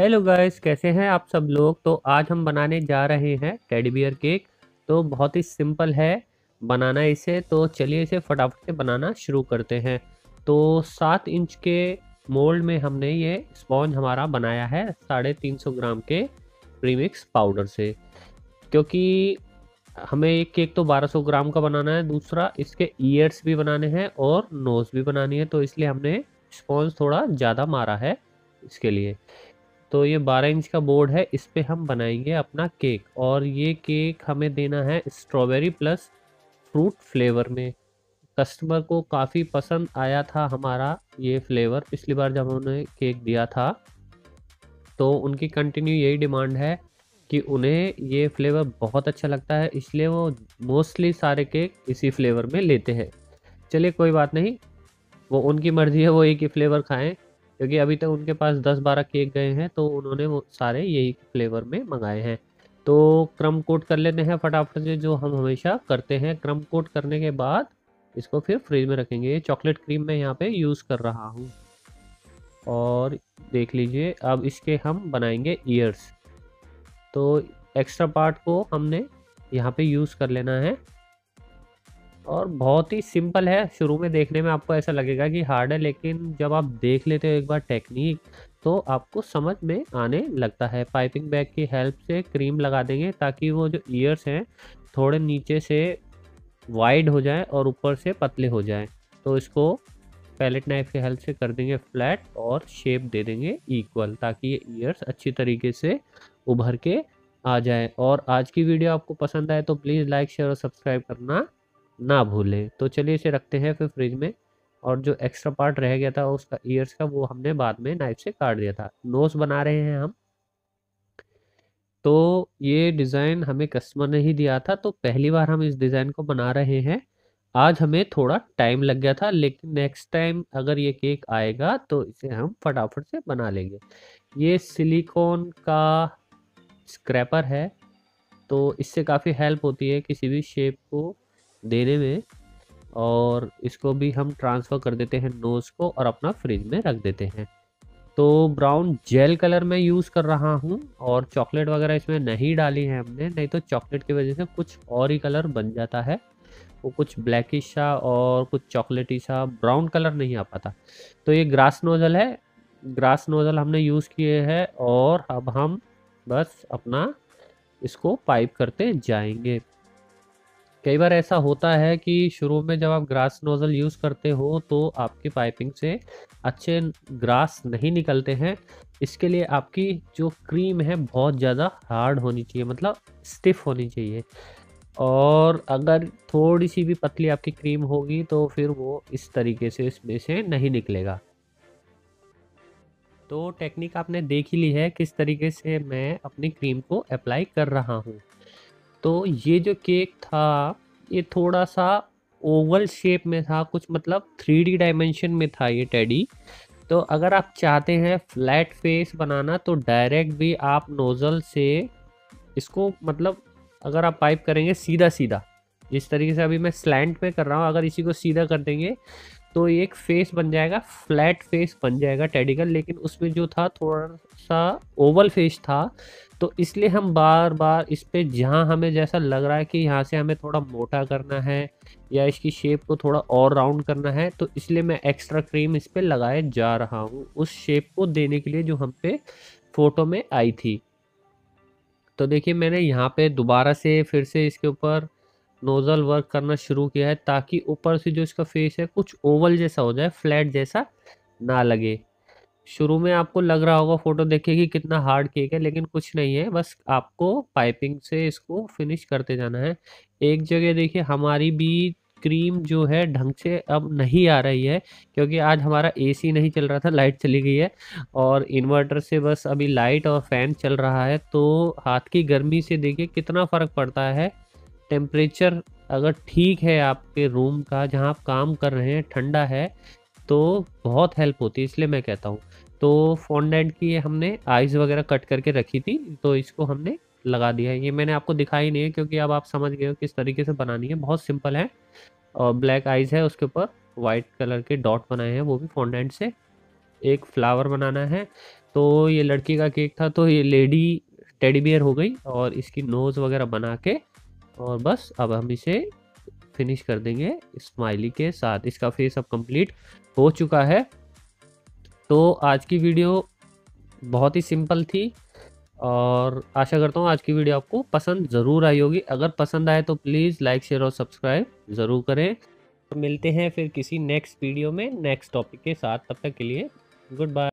Hello guys, कैसे हैं आप सब लोग? तो आज हम बनाने जा रहे हैं टेडी बियर केक। तो बहुत ही सिंपल है बनाना इसे। तो चलिए इसे फटाफट से बनाना शुरू करते हैं। तो सात इंच के मोल्ड में हमने ये स्पॉन्ज हमारा बनाया है साढ़े तीन सौ ग्राम के प्रीमिक्स पाउडर से। क्योंकि हमें एक केक तो 1200 ग्राम का बनाना है, दूसरा इसके ईयर्स भी बनाने हैं और नोज़ भी बनानी है। तो इसलिए हमने स्पॉन्ज थोड़ा ज़्यादा मारा है इसके लिए। तो ये 12 इंच का बोर्ड है, इस पर हम बनाएँगे अपना केक। और ये केक हमें देना है स्ट्रॉबेरी प्लस फ्रूट फ्लेवर में। कस्टमर को काफ़ी पसंद आया था हमारा ये फ्लेवर, पिछली बार जब उन्होंने केक दिया था। तो उनकी कंटिन्यू यही डिमांड है कि उन्हें ये फ्लेवर बहुत अच्छा लगता है, इसलिए वो मोस्टली सारे केक इसी फ्लेवर में लेते हैं। चलिए कोई बात नहीं, वो उनकी मर्ज़ी है, वो एक ही फ्लेवर खाएँ। क्योंकि अभी तक उनके पास 10-12 केक गए हैं तो उन्होंने वो सारे यही फ्लेवर में मंगाए हैं। तो क्रम कोट कर लेते हैं फटाफट से जो हम हमेशा करते हैं। क्रम कोट करने के बाद इसको फिर फ्रिज में रखेंगे। ये चॉकलेट क्रीम मैं यहाँ पे यूज़ कर रहा हूँ। और देख लीजिए, अब इसके हम बनाएँगे ईयर्स तो एक्स्ट्रा पार्ट को हमने यहाँ पे यूज़ कर लेना है। और बहुत ही सिंपल है। शुरू में देखने में आपको ऐसा लगेगा कि हार्ड है, लेकिन जब आप देख लेते हो एक बार टेक्निक तो आपको समझ में आने लगता है। पाइपिंग बैग की हेल्प से क्रीम लगा देंगे ताकि वो जो ईयर्स हैं, थोड़े नीचे से वाइड हो जाए और ऊपर से पतले हो जाए। तो इसको पैलेट नाइफ की हेल्प से कर देंगे फ्लैट और शेप दे देंगे इक्वल, ताकि ये ईयर्स अच्छी तरीके से उभर के आ जाए। और आज की वीडियो आपको पसंद आए तो प्लीज़ लाइक, शेयर और सब्सक्राइब करना ना भूलें। तो चलिए इसे रखते हैं फिर फ्रिज में। और जो एक्स्ट्रा पार्ट रह गया था उसका, ईयर्स का, वो हमने बाद में नाइफ से काट दिया था। नोज़ बना रहे हैं हम। तो ये डिज़ाइन हमें कस्टमर ने ही दिया था तो पहली बार हम इस डिज़ाइन को बना रहे हैं। आज हमें थोड़ा टाइम लग गया था, लेकिन नेक्स्ट टाइम अगर ये केक आएगा तो इसे हम फटाफट से बना लेंगे। ये सिलिकॉन का स्क्रैपर है तो इससे काफ़ी हेल्प होती है किसी भी शेप को देने में और इसको भी हम ट्रांसफ़र कर देते हैं नोज़ को और अपना फ्रिज में रख देते हैं। तो ब्राउन जेल कलर में यूज़ कर रहा हूँ और चॉकलेट वगैरह इसमें नहीं डाली है हमने, नहीं तो चॉकलेट की वजह से कुछ और ही कलर बन जाता है। वो कुछ ब्लैकिश सा और कुछ चॉकलेटी सा ब्राउन कलर नहीं आ पाता। तो ये ग्रास नोज़ल है ग्रास नोज़ल हमने यूज़ किए हैं और अब हम बस अपना इसको पाइप करते जाएँगे। कई बार ऐसा होता है कि शुरू में जब आप ग्रास नोज़ल यूज़ करते हो तो आपकी पाइपिंग से अच्छे ग्रास नहीं निकलते हैं। इसके लिए आपकी जो क्रीम है, बहुत ज़्यादा हार्ड होनी चाहिए मतलब स्टिफ होनी चाहिए। और अगर थोड़ी सी भी पतली आपकी क्रीम होगी तो फिर वो इस तरीके से इसमें से नहीं निकलेगा। तो टेक्निक आपने देख ही ली है, किस तरीके से मैं अपनी क्रीम को अप्लाई कर रहा हूँ। तो ये जो केक था, ये थोड़ा सा ओवल शेप में था, कुछ मतलब थ्री डायमेंशन में था ये टेडी। तो अगर आप चाहते हैं फ्लैट फेस बनाना तो डायरेक्ट भी आप नोज़ल से इसको मतलब अगर आप पाइप करेंगे सीधा सीधा जिस तरीके से अभी मैं स्लैंट में कर रहा हूँ, अगर इसी को सीधा कर देंगे तो एक फेस बन जाएगा, फ्लैट फेस बन जाएगा टेडिकल लेकिन उसमें जो था थोड़ा सा ओवल फेस था तो इसलिए हम बार बार इस पर जहाँ हमें जैसा लग रहा है कि यहाँ से हमें थोड़ा मोटा करना है या इसकी शेप को थोड़ा और राउंड करना है तो इसलिए मैं एक्स्ट्रा क्रीम इस पर लगाए जा रहा हूँ। उस शेप को देने के लिए जो हम पे फ़ोटो में आई थी। तो देखिए, मैंने यहाँ पे दोबारा से फिर से इसके ऊपर नोज़ल वर्क करना शुरू किया है ताकि ऊपर से जो इसका फेस है कुछ ओवल जैसा हो जाए फ्लैट जैसा ना लगे। शुरू में आपको लग रहा होगा फ़ोटो देखिए कि कितना हार्ड केक है, लेकिन कुछ नहीं है। बस आपको पाइपिंग से इसको फिनिश करते जाना है। एक जगह देखिए हमारी भी क्रीम जो है ढंग से अब नहीं आ रही है, क्योंकि आज हमारा एसी नहीं चल रहा था, लाइट चली गई है और इन्वर्टर से बस अभी लाइट और फ़ैन चल रहा है। तो हाथ की गर्मी से देखिए कितना फ़र्क पड़ता है। टेम्परेचर अगर ठीक है आपके रूम का, जहाँ आप काम कर रहे हैं, ठंडा है तो बहुत हेल्प होती है, इसलिए मैं कहता हूँ। तो फॉन्डेंट की हमने आइज़ वगैरह कट करके रखी थी तो इसको हमने लगा दिया है। ये मैंने आपको दिखाई नहीं है, क्योंकि अब आप समझ गए हो किस तरीके से बनानी है। बहुत सिंपल है और ब्लैक आइज़ है, उसके ऊपर वाइट कलर के डॉट बनाए हैं, वो भी फॉन्डेंट से। एक फ्लावर बनाना है तो ये लड़की का केक था तो ये लेडी टेडी बियर हो गई और इसकी नोज़ वगैरह बना के और बस अब हम इसे फिनिश कर देंगे स्माइली के साथ। इसका फेस अब कंप्लीट हो चुका है। तो आज की वीडियो बहुत ही सिंपल थी और आशा करता हूँ आज की वीडियो आपको पसंद ज़रूर आई होगी। अगर पसंद आए तो प्लीज़ लाइक शेयर और सब्सक्राइब ज़रूर करें। मिलते हैं फिर किसी नेक्स्ट वीडियो में नेक्स्ट टॉपिक के साथ। तब तक के लिए गुड बाय